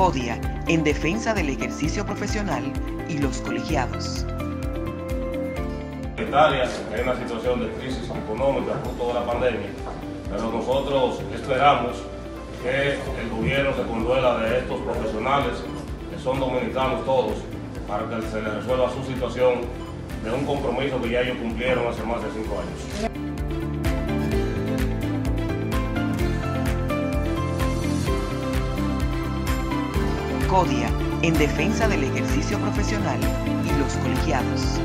CODIA en defensa del ejercicio profesional y los colegiados. Italia en una situación de crisis económica fruto de la pandemia, pero nosotros esperamos que el gobierno se conduela de estos profesionales, que son dominicanos todos, para que se les resuelva su situación de un compromiso que ya ellos cumplieron hace más de cinco años. CODIA en defensa del ejercicio profesional y los colegiados.